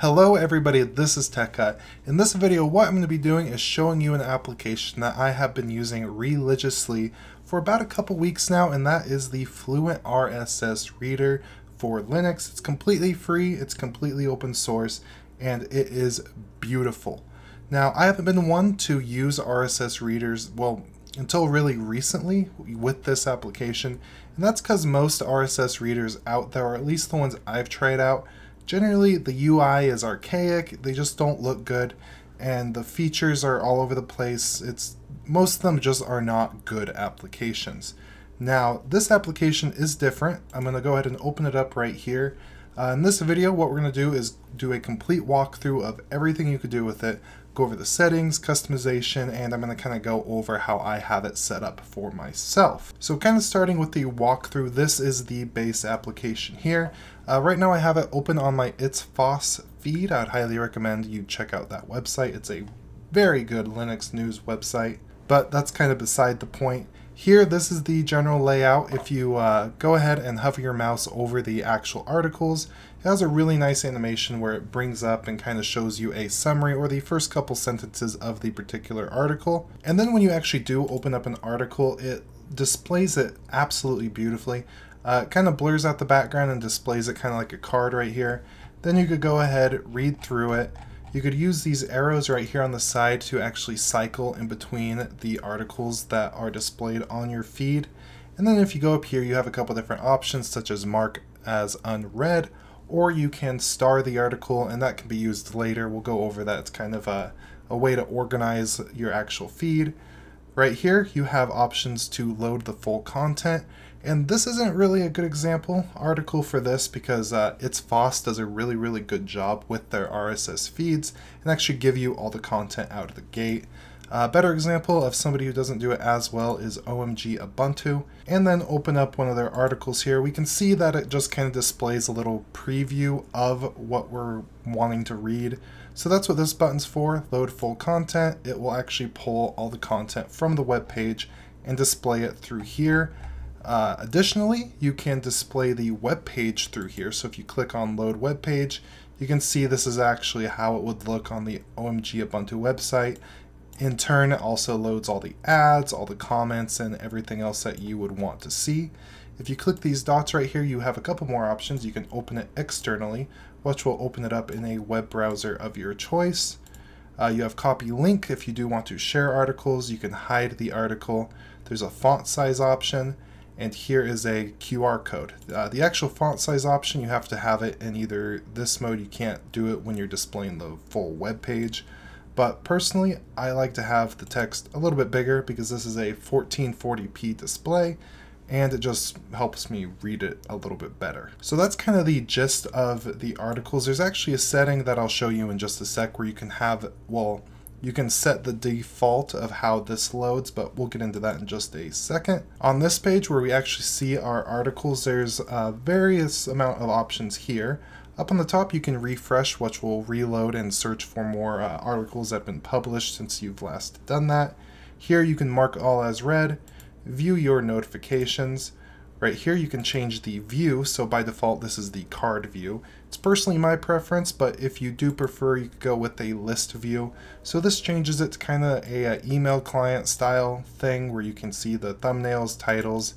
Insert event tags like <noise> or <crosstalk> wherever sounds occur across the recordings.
Hello everybody, this is TechHut. In this video, what I'm going to be doing is showing you an application that I have been using religiously for about a couple weeks now, and that is the Fluent RSS Reader for Linux. It's completely free, it's completely open source, and it is beautiful. Now, I haven't been one to use RSS readers, well, until really recently with this application, and that's because most RSS readers out there, or at least the ones I've tried out, Generally, the UI is archaic, they just don't look good, and the features are all over the place. It's Most of them just are not good applications. Now, this application is different. I'm going to go ahead and open it up right here. Uh, in this video, what we're going to do is do a complete walkthrough of everything you could do with it, go over the settings, customization, and I'm going to kind of go over how I have it set up for myself. So kind of starting with the walkthrough, this is the base application here. Uh, right now I have it open on my It's FOSS feed. I'd highly recommend you check out that website. It's a very good Linux news website, but that's kind of beside the point. Here, this is the general layout. If you uh, go ahead and hover your mouse over the actual articles, it has a really nice animation where it brings up and kind of shows you a summary or the first couple sentences of the particular article. And then when you actually do open up an article, it displays it absolutely beautifully. Uh, it kind of blurs out the background and displays it kind of like a card right here. Then you could go ahead, read through it. You could use these arrows right here on the side to actually cycle in between the articles that are displayed on your feed. And then if you go up here, you have a couple different options such as mark as unread, or you can star the article and that can be used later. We'll go over that. It's kind of a, a way to organize your actual feed. Right here, you have options to load the full content. And this isn't really a good example article for this because uh, It's FOSS does a really, really good job with their RSS feeds and actually give you all the content out of the gate. A better example of somebody who doesn't do it as well is OMG Ubuntu. And then open up one of their articles here. We can see that it just kind of displays a little preview of what we're wanting to read. So that's what this button's for, load full content. It will actually pull all the content from the web page and display it through here. Uh, additionally, you can display the web page through here. So if you click on load web page, you can see this is actually how it would look on the OMG Ubuntu website. In turn, it also loads all the ads, all the comments, and everything else that you would want to see. If you click these dots right here, you have a couple more options. You can open it externally, which will open it up in a web browser of your choice. Uh, you have copy link if you do want to share articles. You can hide the article. There's a font size option and here is a QR code. Uh, the actual font size option, you have to have it in either this mode, you can't do it when you're displaying the full web page, but personally I like to have the text a little bit bigger because this is a 1440p display and it just helps me read it a little bit better. So that's kind of the gist of the articles. There's actually a setting that I'll show you in just a sec where you can have, well, you can set the default of how this loads, but we'll get into that in just a second. On this page where we actually see our articles, there's a various amount of options here. Up on the top, you can refresh, which will reload and search for more uh, articles that have been published since you've last done that. Here you can mark all as read, view your notifications, Right here you can change the view, so by default this is the card view. It's personally my preference, but if you do prefer you could go with a list view. So this changes it to kind of a, a email client style thing where you can see the thumbnails, titles.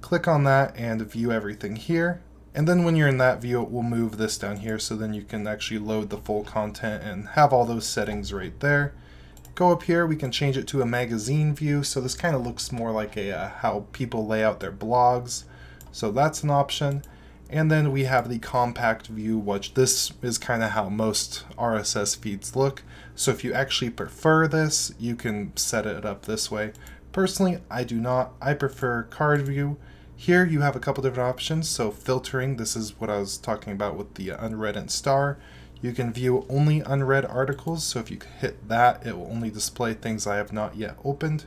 Click on that and view everything here. And then when you're in that view, it will move this down here so then you can actually load the full content and have all those settings right there. Go up here, we can change it to a magazine view, so this kind of looks more like a uh, how people lay out their blogs. So that's an option. And then we have the compact view, which this is kind of how most RSS feeds look. So if you actually prefer this, you can set it up this way. Personally, I do not. I prefer card view. Here you have a couple different options. So filtering, this is what I was talking about with the unread and star. You can view only unread articles, so if you hit that, it will only display things I have not yet opened.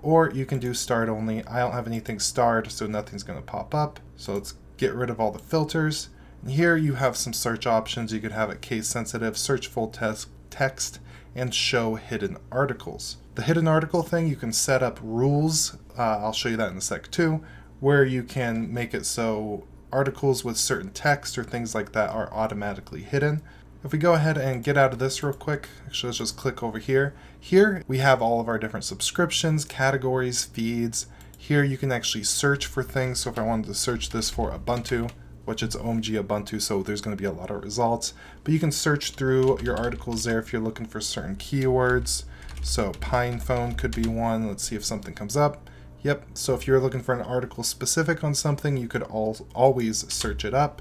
Or you can do starred only. I don't have anything starred, so nothing's going to pop up. So let's get rid of all the filters. And here you have some search options. You could have it case sensitive, search full text, text, and show hidden articles. The hidden article thing, you can set up rules. Uh, I'll show you that in a sec too, where you can make it so articles with certain text or things like that are automatically hidden. If we go ahead and get out of this real quick, actually let's just click over here. Here we have all of our different subscriptions, categories, feeds. Here you can actually search for things. So if I wanted to search this for Ubuntu, which it's OMG Ubuntu, so there's going to be a lot of results. But you can search through your articles there if you're looking for certain keywords. So Pine PinePhone could be one. Let's see if something comes up. Yep, so if you're looking for an article specific on something, you could al always search it up.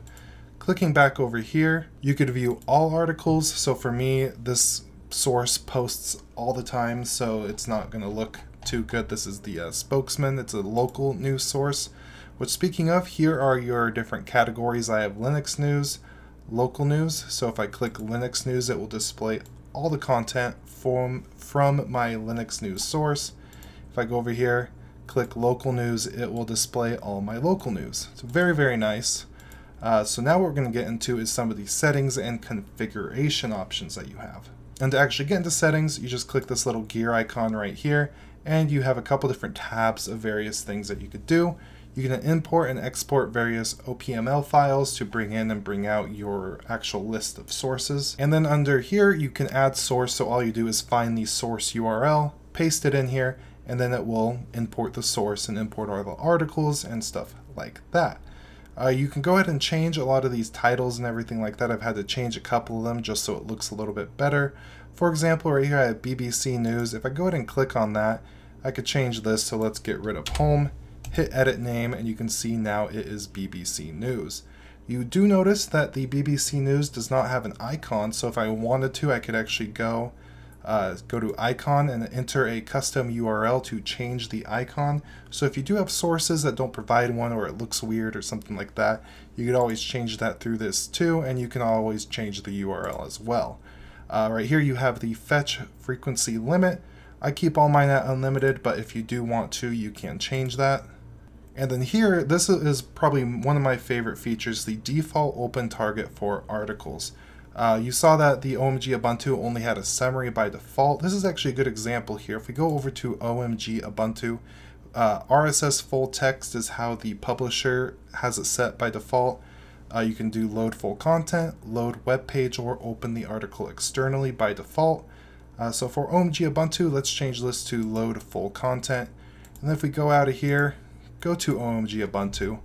Clicking back over here, you could view all articles. So for me, this source posts all the time, so it's not going to look too good. This is the uh, spokesman. It's a local news source. Which speaking of, here are your different categories. I have Linux news, local news. So if I click Linux news, it will display all the content from, from my Linux news source. If I go over here, click local news, it will display all my local news. It's very, very nice. Uh, so now what we're going to get into is some of the settings and configuration options that you have. And to actually get into settings, you just click this little gear icon right here, and you have a couple different tabs of various things that you could do. You can import and export various OPML files to bring in and bring out your actual list of sources. And then under here, you can add source. So all you do is find the source URL, paste it in here, and then it will import the source and import all the articles and stuff like that. Uh, you can go ahead and change a lot of these titles and everything like that. I've had to change a couple of them just so it looks a little bit better. For example, right here I have BBC News. If I go ahead and click on that, I could change this. So let's get rid of home, hit edit name, and you can see now it is BBC News. You do notice that the BBC News does not have an icon. So if I wanted to, I could actually go uh, go to icon and enter a custom URL to change the icon. So if you do have sources that don't provide one or it looks weird or something like that, you could always change that through this too, and you can always change the URL as well. Uh, right here you have the fetch frequency limit. I keep all mine at unlimited, but if you do want to, you can change that. And then here, this is probably one of my favorite features, the default open target for articles. Uh, you saw that the OMG Ubuntu only had a summary by default. This is actually a good example here. If we go over to OMG Ubuntu, uh, RSS full text is how the publisher has it set by default. Uh, you can do load full content, load web page, or open the article externally by default. Uh, so for OMG Ubuntu, let's change this to load full content. And then if we go out of here, go to OMG Ubuntu,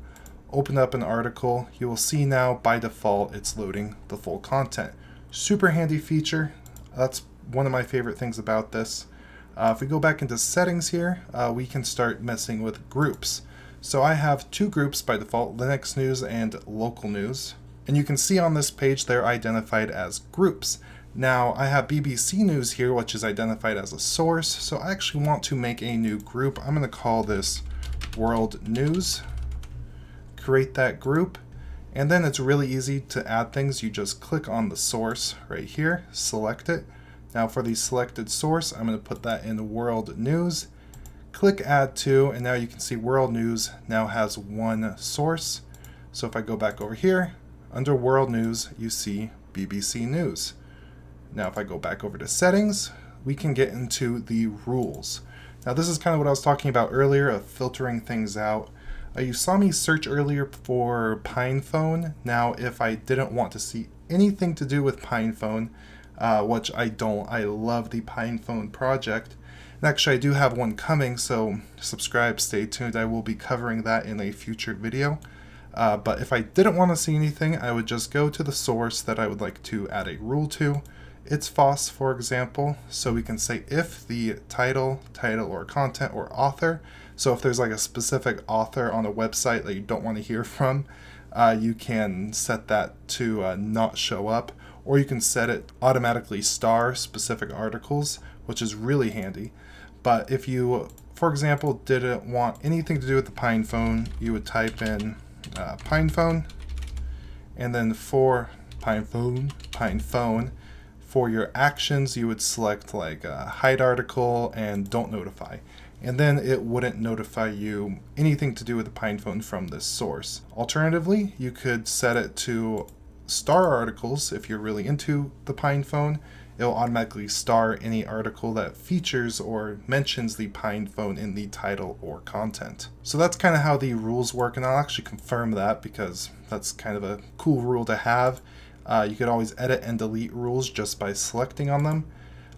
open up an article, you will see now by default it's loading the full content. Super handy feature. That's one of my favorite things about this. Uh, if we go back into settings here, uh, we can start messing with groups. So I have two groups by default, Linux News and Local News. And you can see on this page they're identified as groups. Now I have BBC News here, which is identified as a source. So I actually want to make a new group. I'm going to call this World News create that group. And then it's really easy to add things. You just click on the source right here, select it. Now for the selected source, I'm going to put that in the World News. Click Add To, and now you can see World News now has one source. So if I go back over here, under World News, you see BBC News. Now if I go back over to Settings, we can get into the rules. Now this is kind of what I was talking about earlier of filtering things out. Uh, you saw me search earlier for PinePhone. Now, if I didn't want to see anything to do with PinePhone, uh, which I don't, I love the PinePhone project. And actually, I do have one coming, so subscribe, stay tuned. I will be covering that in a future video. Uh, but if I didn't want to see anything, I would just go to the source that I would like to add a rule to. It's FOSS, for example, so we can say if the title, title or content or author. So if there's like a specific author on a website that you don't want to hear <laughs> from, uh, you can set that to uh, not show up, or you can set it automatically star specific articles, which is really handy. But if you, for example, didn't want anything to do with the PinePhone, you would type in uh, PinePhone, and then for PinePhone, PinePhone, for your actions, you would select like hide article and don't notify and then it wouldn't notify you anything to do with the PinePhone from this source. Alternatively, you could set it to star articles if you're really into the PinePhone. It'll automatically star any article that features or mentions the PinePhone in the title or content. So that's kind of how the rules work, and I'll actually confirm that because that's kind of a cool rule to have. Uh, you could always edit and delete rules just by selecting on them.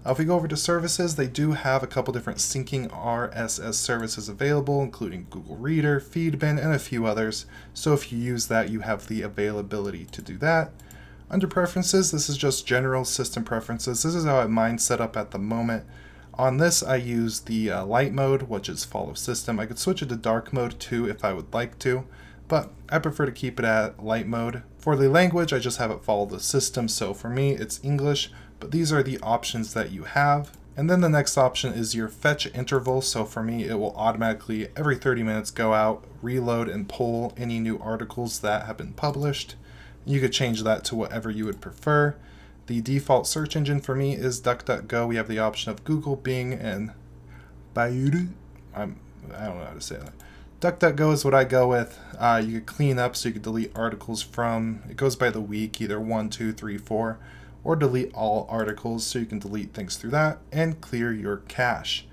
Uh, if we go over to services, they do have a couple different syncing RSS services available, including Google Reader, Feedbin, and a few others. So if you use that, you have the availability to do that. Under preferences, this is just general system preferences. This is how I have mine set up at the moment. On this, I use the uh, light mode, which is follow system. I could switch it to dark mode too if I would like to, but I prefer to keep it at light mode. For the language, I just have it follow the system, so for me, it's English, but these are the options that you have. And then the next option is your fetch interval. So for me, it will automatically every 30 minutes go out, reload and pull any new articles that have been published. You could change that to whatever you would prefer. The default search engine for me is DuckDuckGo. We have the option of Google, Bing, and Baidu. I'm, I don't know how to say that. DuckDuckGo is what I go with. Uh, you could clean up so you could delete articles from, it goes by the week, either one, two, three, four, or delete all articles so you can delete things through that and clear your cache.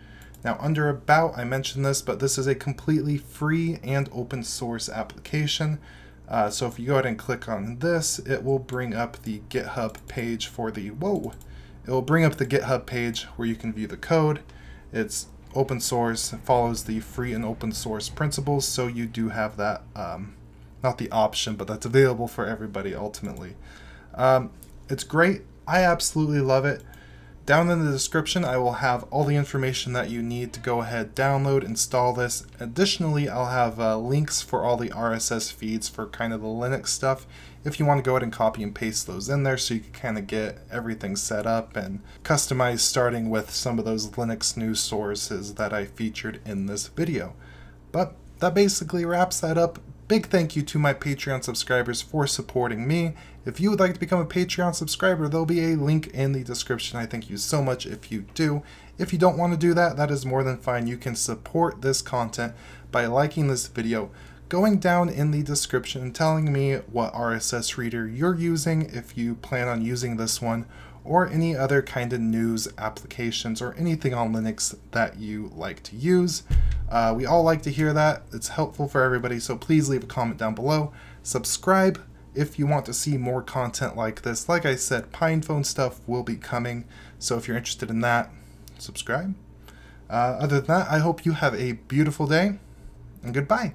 Now under About, I mentioned this, but this is a completely free and open source application. Uh, so if you go ahead and click on this, it will bring up the GitHub page for the, whoa, it will bring up the GitHub page where you can view the code. It's open source, follows the free and open source principles, so you do have that, um, not the option, but that's available for everybody ultimately. Um, it's great. I absolutely love it. Down in the description, I will have all the information that you need to go ahead, download, install this. Additionally, I'll have uh, links for all the RSS feeds for kind of the Linux stuff if you want to go ahead and copy and paste those in there so you can kind of get everything set up and customize starting with some of those Linux news sources that I featured in this video. But that basically wraps that up. Big thank you to my Patreon subscribers for supporting me. If you would like to become a Patreon subscriber, there'll be a link in the description. I thank you so much if you do. If you don't want to do that, that is more than fine. You can support this content by liking this video, going down in the description and telling me what RSS reader you're using if you plan on using this one, or any other kind of news applications or anything on Linux that you like to use. Uh, we all like to hear that. It's helpful for everybody, so please leave a comment down below. Subscribe if you want to see more content like this. Like I said, PinePhone stuff will be coming, so if you're interested in that, subscribe. Uh, other than that, I hope you have a beautiful day, and goodbye.